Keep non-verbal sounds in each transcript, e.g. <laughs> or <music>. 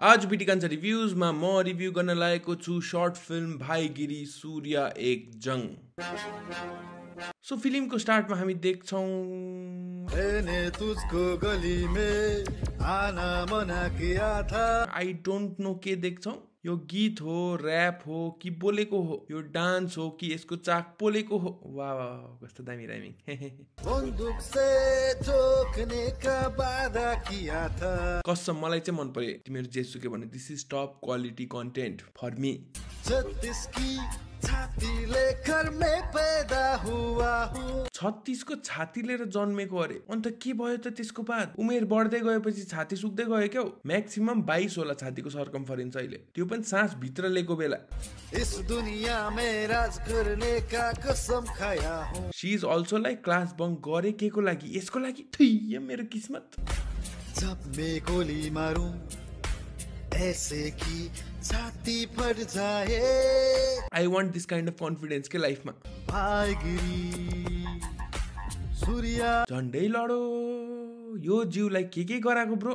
आज बिटिकान्छ रिभ्युजमा म रिभ्यू गर्न लागेको छु सर्ट फिल्म भाइगिरी सूर्य एक जङ। सो फिल्मको स्टार्टमा हामी देख्छौँ। आई डोन्ट नो के देख्छौँ। यो गीत हो ऱ्याप हो कि बोलेको हो यो डान्स हो कि यसको चाक पोलेको हो। वा कस्तो दामी राइमिङ <laughs> कसम मलाई चाहिँ मन पर्यो तिमीहरू जे सुक्यो भने this is top quality content for me छत्तिसको छाती लिएर जन्मेको अरे। अन्त के भयो त त्यसको बाद? उमेर बढ्दै गएपछि छाती सुक्दै गयो क्या म्याक्सिमम बाइस होला छातीको सर्कमफरेन्स अहिले। त्यो पनि सास भित्र लिएको बेला। इस दुनिया में राज करने का कसम खाया हूँ। She is also like class bunk गरे के को लागि? यसको लागि? मेरो किस्मत। जब गोली मारूं ऐसे की छाती फट जाए। I want this kind of confidence के लाइफमा झन्डै लडो यो जिउलाई के के गराएको ब्रो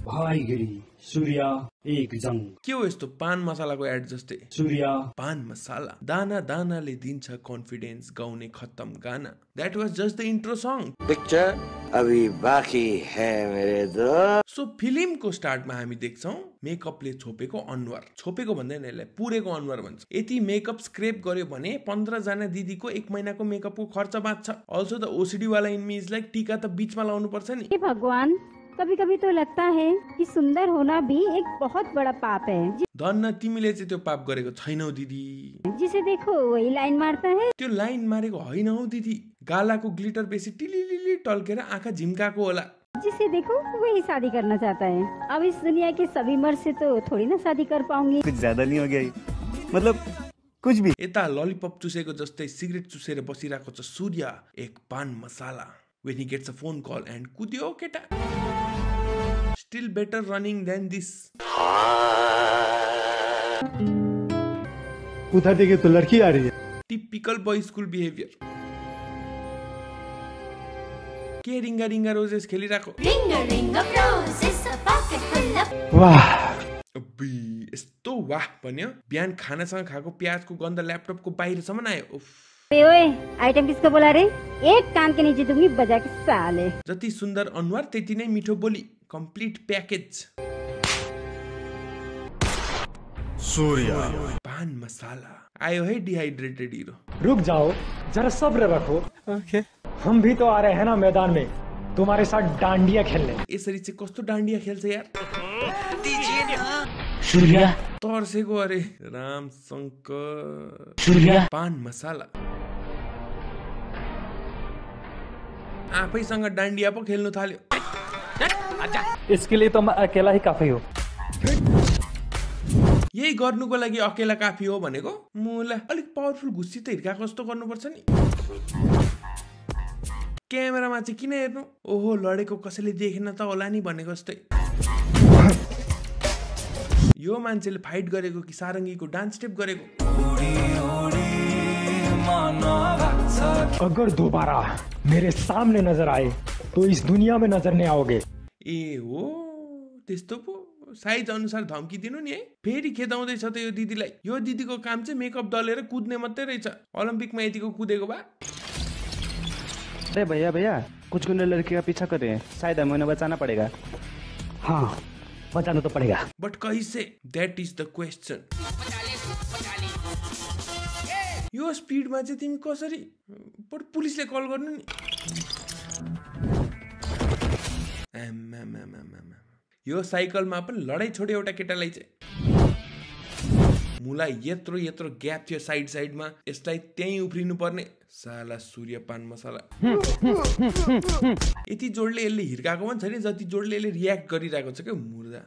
सूर्य एक जङ के हो यस्तो पान मसालाको एड जस्तै? सूर्य। पान मसाला। दाना दानाले दिन्छ कन्फिडेन्स गाउने खत्तम गाना। That was just the intro song picture अभी बाकी है मेरे दोस्त सो फिल्मको स्टार्टमा हामी देख्छौँ मेकअपले छोपेको अनुहार। छोपेको भन्दैन यसलाई पुरेको अनुहार भन्छ। यति मेकअप स्क्रेप गर्यो भने पन्ध्रजना दिदीको एक महिनाको मेकअपको खर्च बाँच्छ। अल्सो द ओसिडी वाला इमेज लाइक टिका त बिचमा लाउनु पर्छ नि भगवान कभी कभी तो लगता है कि सुंदर होना भी एक बहुत बड़ा पाप है। धन्न तिमीले चाहिँ त्यो पाप गरेको छैनौ दिदी। जिसे देखो वही लाइन मारता है। त्यो लाइन मारेको होइन हौ दिदी। गालाको ग्लिटर बेसी टिलिलिली टल्केर आँखा झिम्काएको होला। जिसे देखो वही शादी करना चाहता है। अब इस दुनिया के सभी मर्द से तो थोड़ी ना शादी कर पाऊंगी। कुछ ज्यादा नहीं हो गया ये? मतलब कुछ भी। यता ललिपप चुसेको जस्तै सिगरेट चुसेर बसिरहेको छ सूर्य एक पान मसाला। when he gets a phone call and Kudyo Keta. Still better running than this. उधर देखे तो लड़की आ रही है। टिपिकल बॉय स्कूल बिहेवियर के रिङ्गा रिङ्गा रोजेस खेलिरहेको यस्तो वाह भन्यो बिहान खानासँग खाएको प्याजको गन्ध ल्यापटपको बाहिरसम्म आयो। उफ। ओए आइटम किसको बोला रे? एक कान के नीचे दूँगी बजा के साले। जति सुन्दर अनुहार त्यति नै मिठो बोली कम्प्लिट प्याकेज सूर्य। पान मसाला। आयो है डिहाइड्रेटेड हिरो रुक जाओ जरा सब्र रखो। हम भी तो आ रहे हैं ना मैदान में। तुम्हारे साथ डांडिया खेलने। यसरी चाहिँ कस्तो डान्डिया खेल्छ यार? सूर्य। तर्सेको अरे। राम शङ्कर सूर्य। पान मसाला। आफैसँग डान्डिया पो खेल्नु थाल्यो। इसके लिए तो मैं अकेला ही काफी हूँ। यही गर्नुको लागि अकेला काफी हो भनेको? मुला अलिक पावरफुल घुसी त हिर्काएको जस्तो गर्नुपर्छ नि। क्यामेरामा चाहिँ किन हेर्नु? ओहो लडेको कसैले देखेन त होला नि भनेको जस्तै। यो मान्छेले फाइट गरेको कि सारङ्गीको डान्स स्टेप गरेको? अगर दोबारा मेरे सामने नज़र आए तो इस दुनिया में नज़र नहीं आओगे। ए हो त्यस्तो पो साइज़ अनुसार धम्की दिनु नि है। फेरि खेदाउँदैछ त यो दिदीलाई। यो दिदीको काम चाहिँ मेकअप दलेर कुद्ने मात्रै रहेछ। ओलम्पिकमा यतिको कुदेको भए अरे भैया भैया कुछ गुंडे लड़की का पीछा कर रहे हैं शायद हमें उन्हें बचाना पड़ेगा। हाँ बचाना तो पड़ेगा। बट कैसे? द्याट इज़ द क्वेसन यो स्पिडमा चाहिँ तिमी कसरी बरु पुलिसले कल गर्नु नि। यो साइकलमा पनि लडाइँ छोड्यो एउटा केटालाई चाहिँ। मुलाई यत्रो यत्रो ग्याप थियो साइड साइडमा। यसलाई त्यहीँ उफ्रिनु पर्ने साला सूर्य पान मसाला। यति जोडले यसले हिर्काएको पनि छैन जति जोडले यसले रियाक्ट गरिरहेको छ क्या मुर्दा।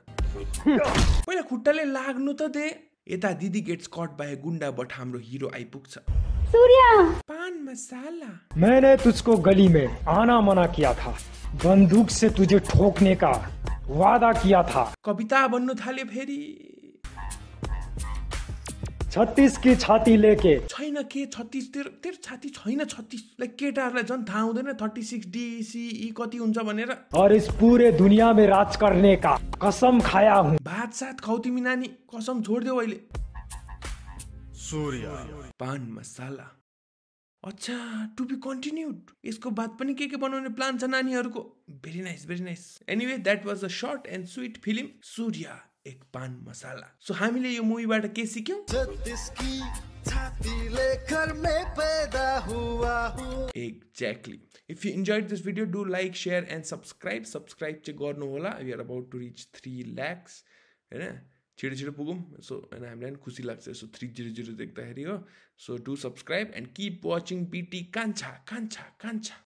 पहिला खुट्टाले लाग्नु त दे। यता दिदी गेट्स कट बाहे गुन्डा बट हाम्रो हिरो आइपुग्छ। सूर्या! पान मसाला। मैंने तुझको गली में आना मना किया था। बंदूक से तुझे ठोकने का वादा किया था। कविता बन्नु थाले फेरि। छत्तीस की छाती लेके। छैन के छत्तिस? तेरो तेरो छाती छैन छत्तिस। लाइक केटाहरूलाई झन् थाहा हुँदैन थर्टी सिक्स डिसिई कति हुन्छ भनेर। और इस पूरे दुनिया में राज करने का कसम खाया हूँ। भात साथ खाउ तिमी नानी। कसम छोडिदेऊ अहिले। सूर्य। पान मसाला। अच्छा टु बी कन्टिन्युड यसको बाद पनि के के बनाउने प्लान छ नानीहरूको? Very nice very nice anyway that was a short and sweet film Surya एक पान मसाला। सो हामीले यो मुभीबाट के सिक्यौँ? हूँ। Exactly if you enjoyed this video do like share and subscribe subscribe चाहिँ गर्नु होला we are about to reach three lakhs होइन? छिटो छिटो पुगौँ। सो होइन हामीलाई पनि खुसी लाग्छ यसो थ्री जिरो जिरो देख्दाखेरि हो। So do subscribe and keep watching BT कान्छा कान्छा कान्छा